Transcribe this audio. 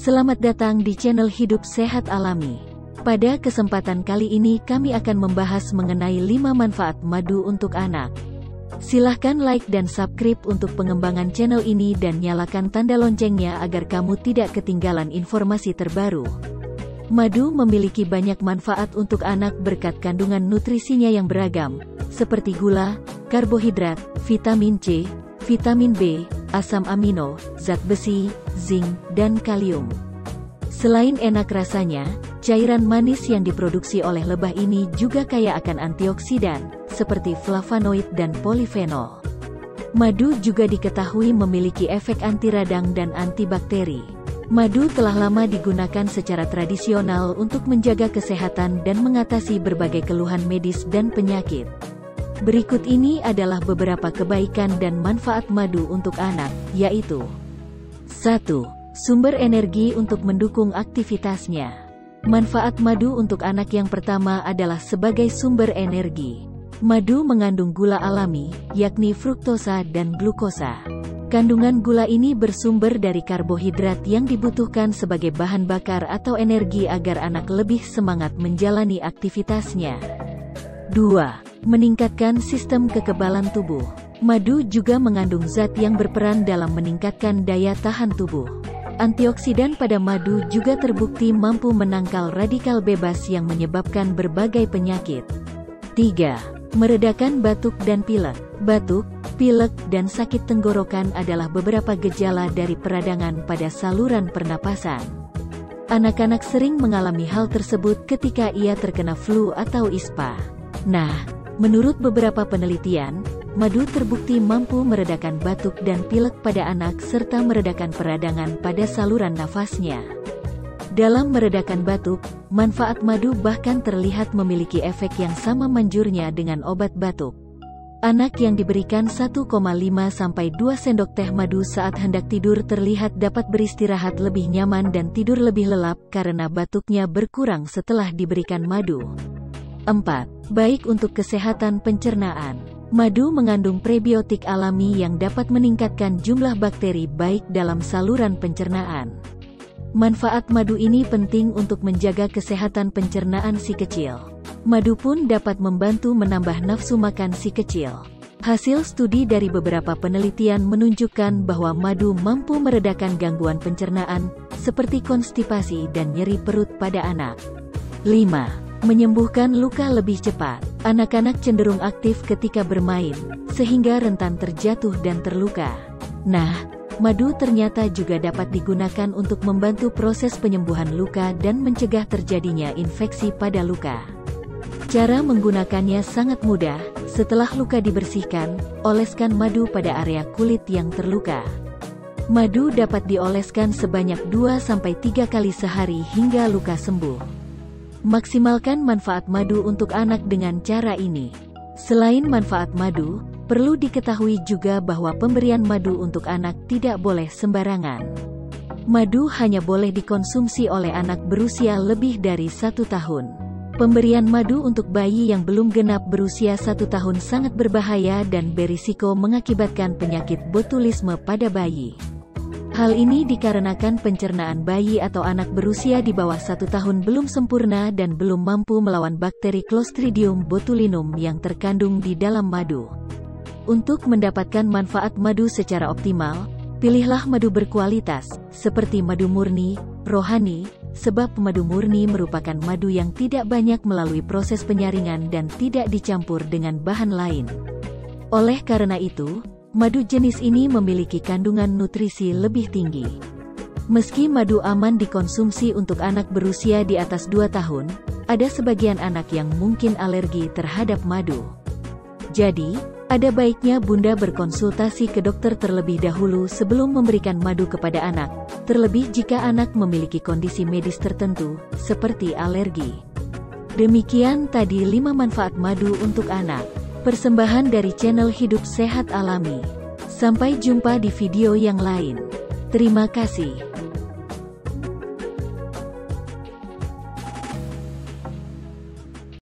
Selamat datang di channel Hidup Sehat Alami. Pada kesempatan kali ini kami akan membahas mengenai 5 manfaat madu untuk anak. Silahkan like dan subscribe untuk pengembangan channel ini dan nyalakan tanda loncengnya agar kamu tidak ketinggalan informasi terbaru. Madu memiliki banyak manfaat untuk anak berkat kandungan nutrisinya yang beragam, seperti gula, karbohidrat, vitamin C, vitamin B, asam amino, zat besi, zinc, dan kalium. Selain enak rasanya, cairan manis yang diproduksi oleh lebah ini juga kaya akan antioksidan, seperti flavonoid dan polifenol. Madu juga diketahui memiliki efek anti radang dan antibakteri. Madu telah lama digunakan secara tradisional untuk menjaga kesehatan dan mengatasi berbagai keluhan medis dan penyakit. Berikut ini adalah beberapa kebaikan dan manfaat madu untuk anak, yaitu 1. Sumber energi untuk mendukung aktivitasnya. Manfaat madu untuk anak yang pertama adalah sebagai sumber energi. Madu mengandung gula alami, yakni fruktosa dan glukosa. Kandungan gula ini bersumber dari karbohidrat yang dibutuhkan sebagai bahan bakar atau energi agar anak lebih semangat menjalani aktivitasnya. 2. Meningkatkan sistem kekebalan tubuh. Madu juga mengandung zat yang berperan dalam meningkatkan daya tahan tubuh. Antioksidan pada madu juga terbukti mampu menangkal radikal bebas yang menyebabkan berbagai penyakit. 3. Meredakan batuk dan pilek. Batuk, pilek, dan sakit tenggorokan adalah beberapa gejala dari peradangan pada saluran pernapasan. Anak-anak sering mengalami hal tersebut ketika ia terkena flu atau ispa. Nah, Menurut beberapa penelitian, madu terbukti mampu meredakan batuk dan pilek pada anak serta meredakan peradangan pada saluran nafasnya. Dalam meredakan batuk, manfaat madu bahkan terlihat memiliki efek yang sama manjurnya dengan obat batuk. Anak yang diberikan 1,5 sampai 2 sendok teh madu saat hendak tidur terlihat dapat beristirahat lebih nyaman dan tidur lebih lelap karena batuknya berkurang setelah diberikan madu. 4. Baik untuk kesehatan pencernaan. Madu mengandung prebiotik alami yang dapat meningkatkan jumlah bakteri baik dalam saluran pencernaan. Manfaat madu ini penting untuk menjaga kesehatan pencernaan si kecil. Madu pun dapat membantu menambah nafsu makan si kecil. Hasil studi dari beberapa penelitian menunjukkan bahwa madu mampu meredakan gangguan pencernaan, seperti konstipasi dan nyeri perut pada anak. 5. Menyembuhkan luka lebih cepat. Anak-anak cenderung aktif ketika bermain, sehingga rentan terjatuh dan terluka. Nah, madu ternyata juga dapat digunakan untuk membantu proses penyembuhan luka dan mencegah terjadinya infeksi pada luka. Cara menggunakannya sangat mudah, setelah luka dibersihkan, oleskan madu pada area kulit yang terluka. Madu dapat dioleskan sebanyak 2-3 kali sehari hingga luka sembuh. Maksimalkan manfaat madu untuk anak dengan cara ini. Selain manfaat madu, perlu diketahui juga bahwa pemberian madu untuk anak tidak boleh sembarangan. Madu hanya boleh dikonsumsi oleh anak berusia lebih dari satu tahun. Pemberian madu untuk bayi yang belum genap berusia satu tahun sangat berbahaya dan berisiko mengakibatkan penyakit botulisme pada bayi. Hal ini dikarenakan pencernaan bayi atau anak berusia di bawah satu tahun belum sempurna dan belum mampu melawan bakteri Clostridium botulinum yang terkandung di dalam madu. Untuk mendapatkan manfaat madu secara optimal, pilihlah madu berkualitas, seperti madu murni, rohani, sebab madu murni merupakan madu yang tidak banyak melalui proses penyaringan dan tidak dicampur dengan bahan lain. Oleh karena itu, Madu jenis ini memiliki kandungan nutrisi lebih tinggi. Meski madu aman dikonsumsi untuk anak berusia di atas 2 tahun, ada sebagian anak yang mungkin alergi terhadap madu. Jadi, ada baiknya bunda berkonsultasi ke dokter terlebih dahulu sebelum memberikan madu kepada anak, terlebih jika anak memiliki kondisi medis tertentu, seperti alergi. Demikian tadi 5 manfaat madu untuk anak. Persembahan dari channel Hidup Sehat Alami. Sampai jumpa di video yang lain. Terima kasih.